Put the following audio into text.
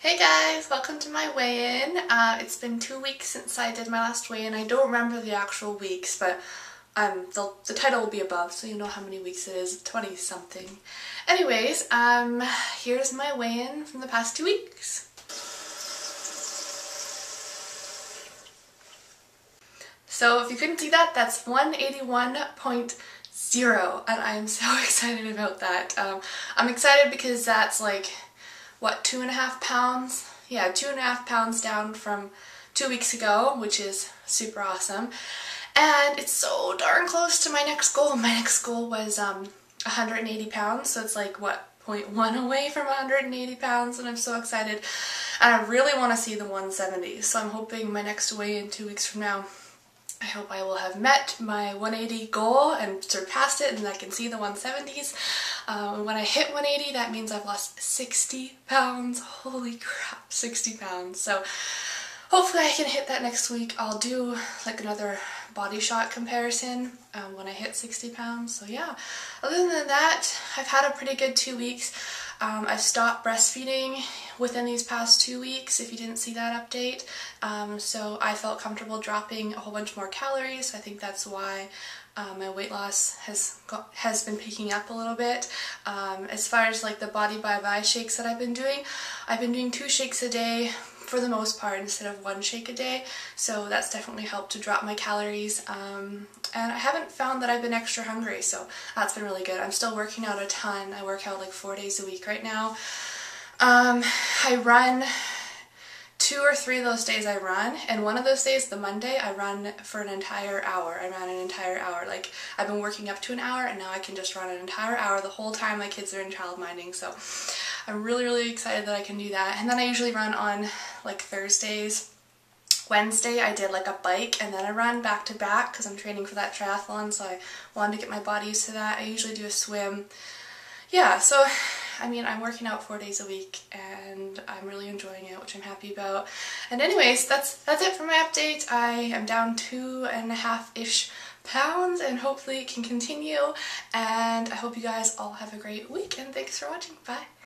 Hey guys, welcome to my weigh-in. Uh, it's been two weeks since I did my last weigh-in. I don't remember the actual weeks, but um, the, the title will be above, so you know how many weeks it is, 20 something. Anyways, um, here's my weigh-in from the past two weeks. So if you couldn't see that, that's 181.0 and I'm so excited about that. Um, I'm excited because that's like what, two and a half pounds? Yeah, two and a half pounds down from two weeks ago, which is super awesome. And it's so darn close to my next goal. My next goal was um, 180 pounds, so it's like, what, 0.1 away from 180 pounds, and I'm so excited. And I really want to see the 170, so I'm hoping my next weigh in two weeks from now I hope I will have met my 180 goal and surpassed it and I can see the 170s. Um, when I hit 180 that means I've lost 60 pounds. Holy crap, 60 pounds. So hopefully I can hit that next week. I'll do like another body shot comparison um, when I hit 60 pounds. So yeah, other than that, I've had a pretty good two weeks. Um, I've stopped breastfeeding within these past two weeks, if you didn't see that update. Um, so I felt comfortable dropping a whole bunch more calories. I think that's why uh, my weight loss has got, has been picking up a little bit. Um, as far as like the Body By Vi shakes that I've been doing, I've been doing two shakes a day for the most part instead of one shake a day so that's definitely helped to drop my calories um, and I haven't found that I've been extra hungry so that's been really good. I'm still working out a ton. I work out like four days a week right now. Um, I run two or three of those days I run and one of those days the Monday I run for an entire hour I ran an entire hour like I've been working up to an hour and now I can just run an entire hour the whole time my kids are in child minding so I'm really really excited that I can do that and then I usually run on like Thursdays Wednesday I did like a bike and then I run back to back because I'm training for that triathlon so I wanted to get my body used to that I usually do a swim yeah so I mean, I'm working out four days a week and I'm really enjoying it, which I'm happy about. And anyways, that's that's it for my update. I am down two and a half-ish pounds and hopefully it can continue. And I hope you guys all have a great week and thanks for watching. Bye!